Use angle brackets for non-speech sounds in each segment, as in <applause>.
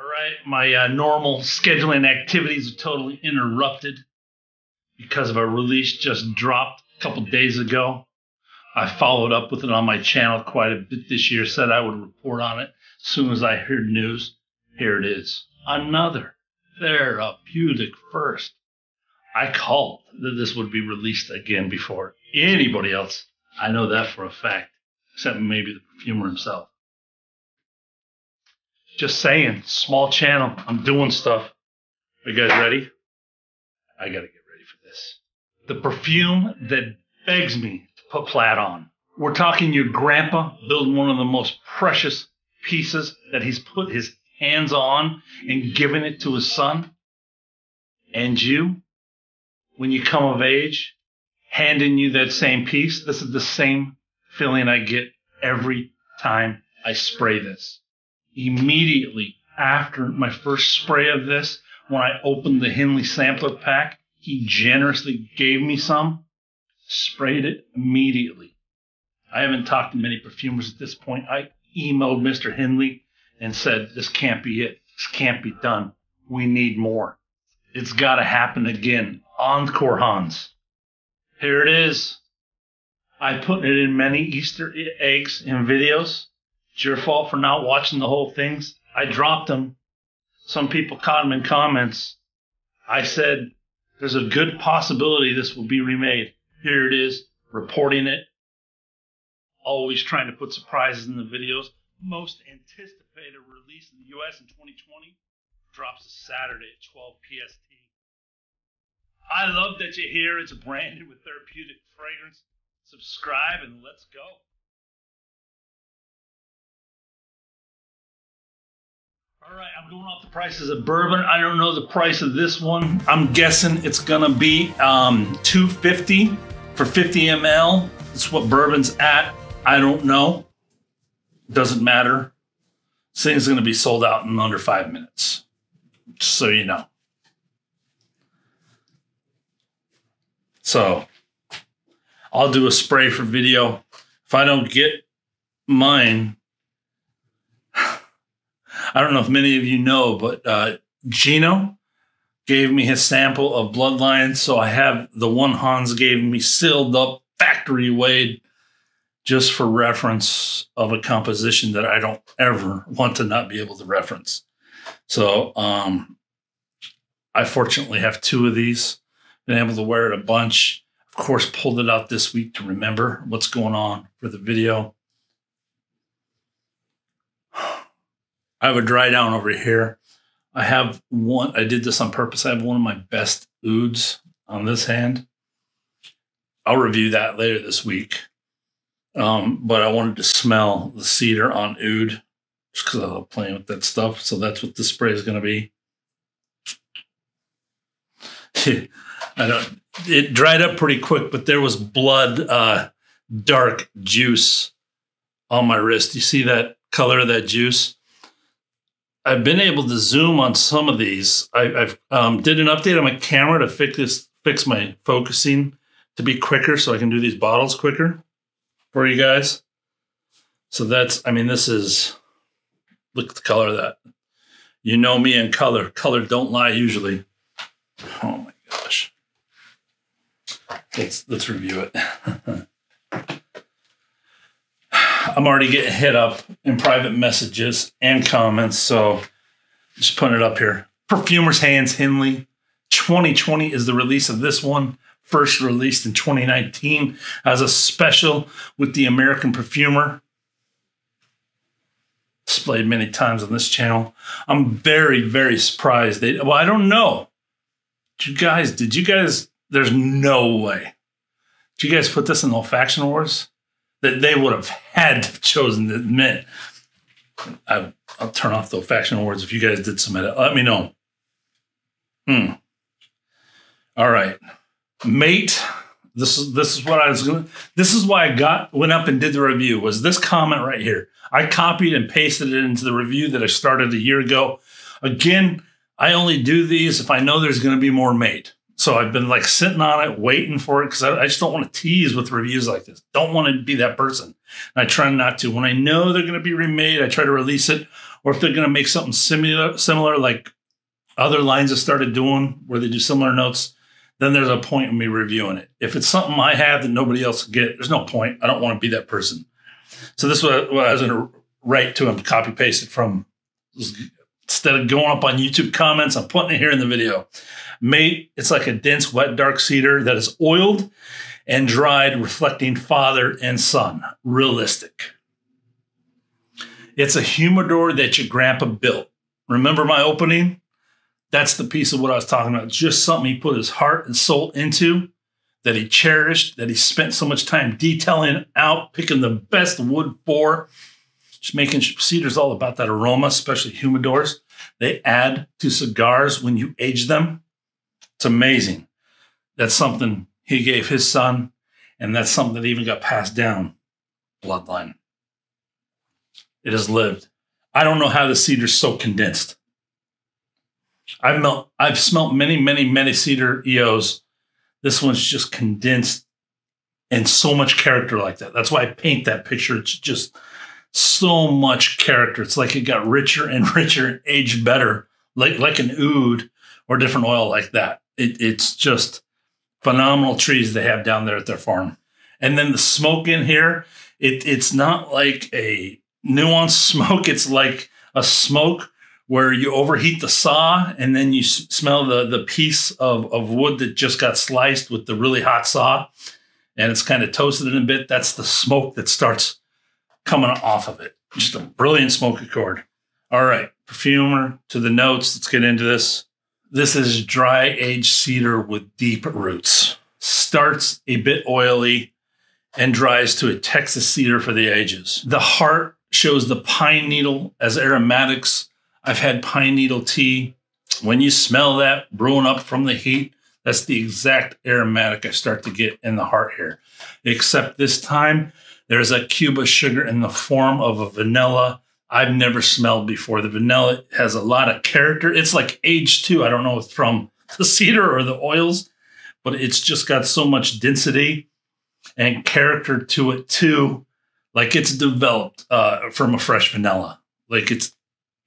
All right, my uh, normal scheduling activities are totally interrupted because of a release just dropped a couple days ago. I followed up with it on my channel quite a bit this year, said I would report on it as soon as I heard news. Here it is. Another therapeutic first. I called that this would be released again before anybody else. I know that for a fact, except maybe the perfumer himself. Just saying, small channel. I'm doing stuff. Are you guys ready? I gotta get ready for this. The perfume that begs me to put plaid on. We're talking your grandpa building one of the most precious pieces that he's put his hands on and given it to his son. And you, when you come of age, handing you that same piece, this is the same feeling I get every time I spray this immediately after my first spray of this, when I opened the Hendley sampler pack, he generously gave me some, sprayed it immediately. I haven't talked to many perfumers at this point. I emailed Mr. Hendley and said, This can't be it. This can't be done. We need more. It's got to happen again. Encore Hans. Here it is. I put it in many Easter eggs and videos. It's your fault for not watching the whole things. I dropped them. Some people caught them in comments. I said, there's a good possibility this will be remade. Here it is, reporting it. Always trying to put surprises in the videos. Most anticipated release in the US in 2020 drops a Saturday at 12 PST. I love that you're here. It's branded with therapeutic fragrance. Subscribe and let's go. All right, I'm going off the prices of bourbon. I don't know the price of this one. I'm guessing it's gonna be um, 250 for 50 ml. That's what bourbon's at. I don't know. Doesn't matter. This thing's gonna be sold out in under five minutes. Just so you know. So I'll do a spray for video. If I don't get mine, I don't know if many of you know, but uh, Gino gave me his sample of Bloodlines, So I have the one Hans gave me sealed up, factory weighed, just for reference of a composition that I don't ever want to not be able to reference. So um, I fortunately have two of these, been able to wear it a bunch. Of course, pulled it out this week to remember what's going on for the video. I have a dry down over here. I have one, I did this on purpose. I have one of my best ouds on this hand. I'll review that later this week. Um, but I wanted to smell the cedar on oud just because I love playing with that stuff. So that's what the spray is going to be. <laughs> I don't, it dried up pretty quick, but there was blood, uh, dark juice on my wrist. You see that color of that juice? I've been able to zoom on some of these. I, have um, did an update on my camera to fix this, fix my focusing to be quicker, so I can do these bottles quicker for you guys. So that's, I mean, this is look at the color of that. You know me in color. Color don't lie usually. Oh my gosh. Let's let's review it. <laughs> I'm already getting hit up in private messages and comments. So just putting it up here. Perfumer's Hans Hendley. 2020 is the release of this one. First released in 2019 as a special with the American Perfumer. Displayed many times on this channel. I'm very, very surprised. They, well, I don't know. Did you guys, did you guys, there's no way. Did you guys put this in Olfaction Awards? That they would have had to have chosen to admit. I, will turn off the faction awards if you guys did submit it. Let me know. Hmm. All right, mate. This is this is what I was gonna This is why I got went up and did the review. Was this comment right here? I copied and pasted it into the review that I started a year ago. Again, I only do these if I know there's going to be more made. So I've been like sitting on it, waiting for it because I, I, just don't want to tease with reviews like this. Don't want to be that person. And I try not to. When I know they're going to be remade, I try to release it. Or if they're going to make something similar, similar like other lines have started doing, where they do similar notes, then there's a point in me reviewing it. If it's something I have that nobody else can get, there's no point. I don't want to be that person. So this was what I was going to write to him, copy paste it from instead of going up on YouTube comments, I'm putting it here in the video. Mate, it's like a dense, wet, dark cedar that is oiled and dried, reflecting father and son. Realistic. It's a humidor that your grandpa built. Remember my opening? That's the piece of what I was talking about. Just something he put his heart and soul into, that he cherished, that he spent so much time detailing out, picking the best wood for, making cedar's all about that aroma, especially humidors. They add to cigars when you age them. It's amazing. That's something he gave his son, and that's something that even got passed down bloodline. It has lived. I don't know how the cedar's so condensed. I've melt, I've smelt many, many, many cedar EOs. This one's just condensed and so much character like that. That's why I paint that picture. It's just so much character. It's like it got richer and <laughs> richer and aged better, like like an oud or different oil like that. It, it's just phenomenal trees they have down there at their farm. And then the smoke in here, it, it's not like a nuanced <laughs> smoke. It's like a smoke where you overheat the saw and then you s- smell the, the piece of, of wood that just got sliced with the really hot saw and it's kind of toasted in a bit. That's the smoke that starts coming off of it. Just a brilliant smoke accord. All right, perfumer to the notes. Let's get into this. This is dry aged cedar with deep roots. Starts a bit oily and dries to a Texas cedar for the ages. The heart shows the pine needle as aromatics. I've had pine needle tea. When you smell that brewing up from the heat, that's the exact aromatic I start to get in the heart here. Except this time, there's a Cuba sugar in the form of a vanilla I've never smelled before. The vanilla has a lot of character. It's like aged too. I don't know if from the cedar or the oils, but it's just got so much density and character to it too. Like it's developed uh, from a fresh vanilla. Like it's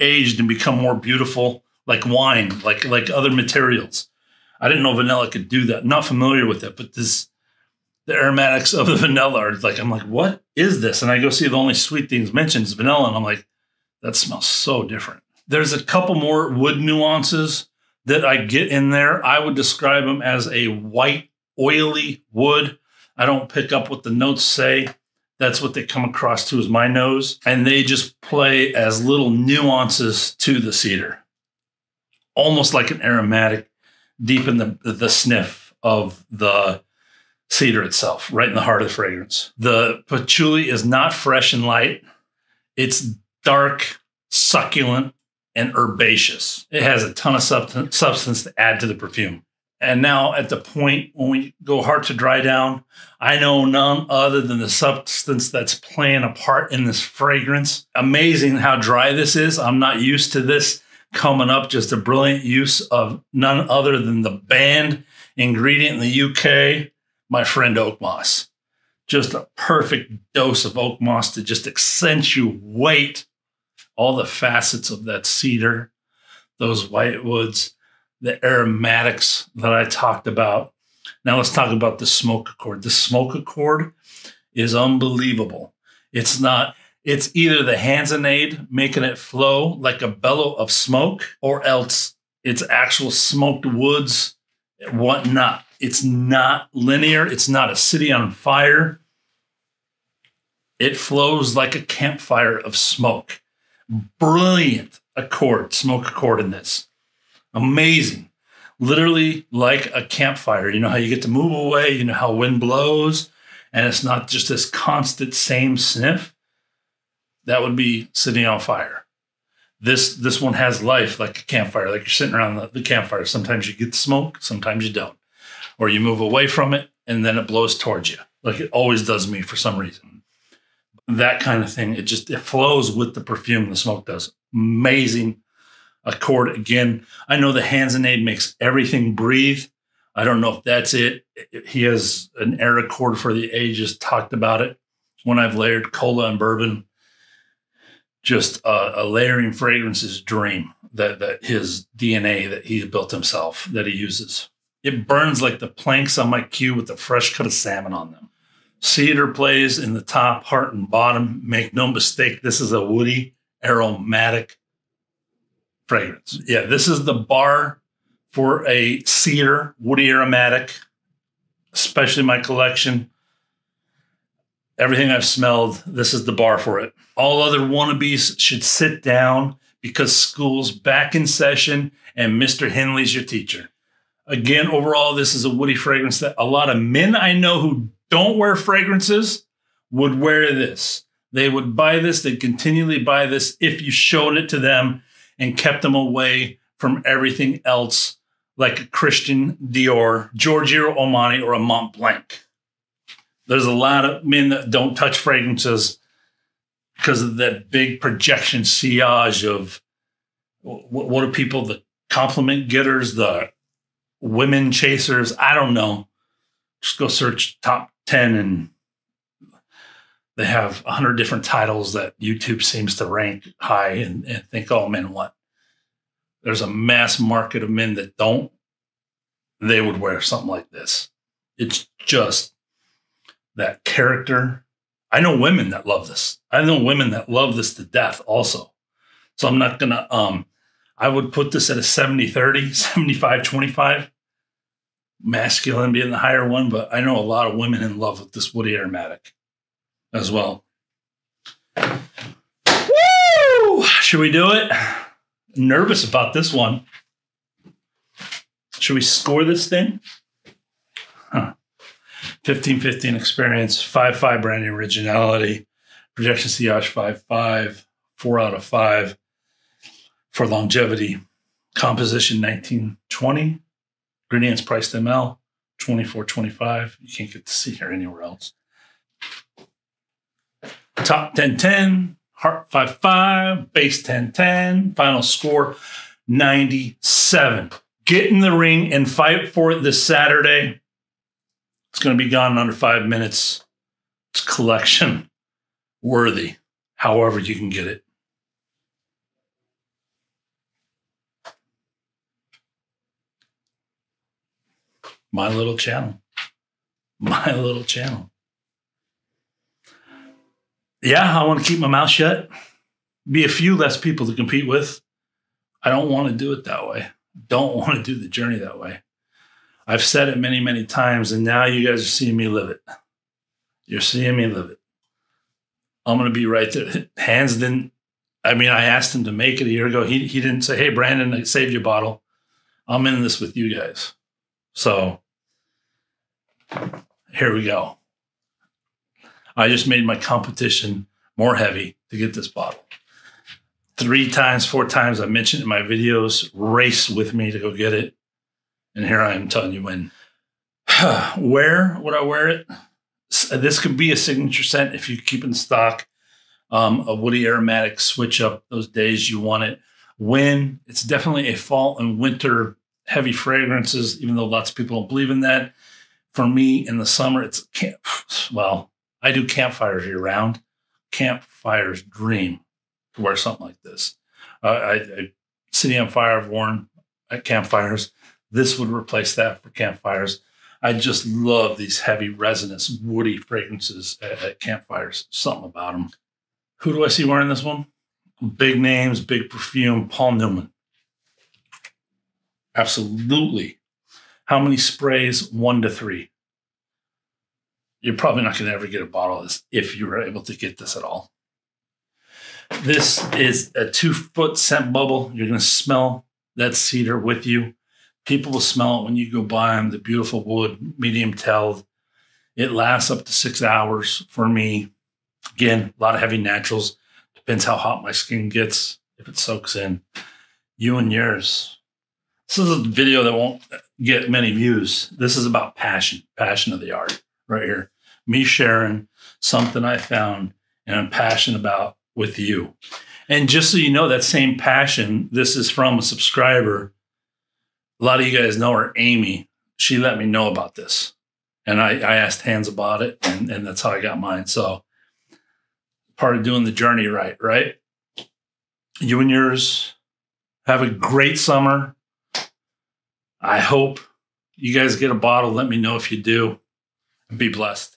aged and become more beautiful, like wine, like like other materials. I didn't know vanilla could do that. Not familiar with it, but this the aromatics of the <laughs> vanilla are like, I'm like, what is this? And I go see the only sweet things mentioned is vanilla. And I'm like, that smells so different. There's a couple more wood nuances that I get in there. I would describe them as a white, oily wood. I don't pick up what the notes say. That's what they come across to as my nose. And they just play as little nuances to the cedar, almost like an aromatic deep in the, the sniff of the cedar itself, right in the heart of the fragrance. The patchouli is not fresh and light. It's dark, succulent, and herbaceous. It has a ton of substance to add to the perfume. And now, at the point when we go hard to dry down, I know none other than the substance that's playing a part in this fragrance. Amazing how dry this is. I'm not used to this coming up. Just a brilliant use of none other than the banned ingredient in the UK my friend oak moss. Just a perfect dose of oak moss to just accentuate all the facets of that cedar, those white woods, the aromatics that I talked about. Now let's talk about the smoke accord. The smoke accord is unbelievable. It's not, it's either the Hansenade making it flow like a bellow of smoke, or else it's actual smoked woods, whatnot. It's not linear. It's not a city on fire. It flows like a campfire of smoke. Brilliant accord, smoke accord in this. Amazing. Literally like a campfire. You know how you get to move away, you know how wind blows, and it's not just this constant same sniff. That would be sitting on fire. This this one has life like a campfire, like you're sitting around the, the campfire. Sometimes you get the smoke, sometimes you don't or you move away from it and then it blows towards you like it always does me for some reason that kind of thing it just it flows with the perfume the smoke does amazing accord again i know the Hansenade makes everything breathe I don't know if that's it. He has an air accord for the ages, talked about it. When I've layered cola and bourbon, just a, a layering fragrances dream that, that his DNA that he built himself that he uses. It burns like the planks on my cue with a fresh cut of salmon on them. Cedar plays in the top, heart, and bottom. Make no mistake, this is a woody, aromatic fragrance. Yeah, this is the bar for a cedar, woody aromatic, especially my collection. Everything I've smelled, this is the bar for it. All other wannabes should sit down because school's back in session and Mr. Hendley's your teacher. Again, overall, this is a woody fragrance that a lot of men I know who don't wear fragrances would wear this. They would buy this, they'd continually buy this if you showed it to them and kept them away from everything else like a Christian Dior, Giorgio Armani, or a Mont Blanc. There's a lot of men that don't touch fragrances because of that big projection sillage of what, what are people, the compliment getters, the women chasers. I don't know. Just go search top 10 and they have 100 different titles that YouTube seems to rank high and, and think all men want there's a mass market of men that don't, they would wear something like this. It's just that character. I know women that love this. I know women that love this to death also. So I'm not going to, um, I would put this at a 70 30, <laughs> 75 25. Masculine being the higher one, but I know a lot of women in love with this woody aromatic as well. Woo! Should we do it? nervous about this one. Should we score this thing? Huh. 15 15 experience, 5 5 branding originality, projection sillage 5 5, 4 out of 5 for longevity, composition 1920, ingredients priced ML 2425. You can't get to see here anywhere else. Top 10 10, Heart 5 5, base 10 10, final score 97. Get in the ring and fight for it this Saturday. It's going to be gone in under five minutes. It's collection worthy, however, you can get it. My little channel. My <laughs> little channel yeah, I want to keep my mouth shut, be a few less people to compete with. I don't want to do it that way. Don't want to do the journey that way. I've said it many, many times, and now you guys are seeing me live it. You're seeing me live it. I'm going to be right there. Hans didn't, I mean, I asked him to make it a year ago. He, he didn't say, hey, Brandon, I saved your bottle. I'm in this with you guys. So here we go. I just made my competition more heavy to get this bottle. Three times, four times, I mentioned in my videos, race with me to go get it. And here I am telling you when. <sighs> Where would I wear it? This could be a signature scent if you keep in stock. Um, a woody aromatic switch up those days you want it. When it's definitely a fall and winter heavy fragrances, even though lots of people don't believe in that. For me, in the summer, it's <sighs> well, I do campfires year round. Campfires dream to wear something like this. Uh, I, I, City on Fire I've worn at campfires. This would replace that for campfires. I just love these heavy resinous woody fragrances at, at campfires. Something about them. Who do I see wearing this one? Big names, big perfume, Paul Newman. Absolutely. How many sprays? One to three you're probably not going to ever get a bottle of this if you were able to get this at all. This is a two foot scent bubble. You're going to smell that cedar with you. People will smell it when you go by them. The beautiful wood, medium telled. It lasts up to six hours for me. Again, a lot of heavy naturals. Depends how hot my skin gets if it soaks in. You and yours. This is a video that won't get many views. This is about passion, passion of the art right here me sharing something I found and I'm passionate about with you. And just so you know, that same passion, this is from a subscriber. A lot of you guys know her, Amy. she let me know about this. And I, I asked Hans about it, and, and that's how I got mine. So part of doing the journey right, right? You and yours have a great summer. I hope you guys get a bottle. Let me know if you do. And be blessed.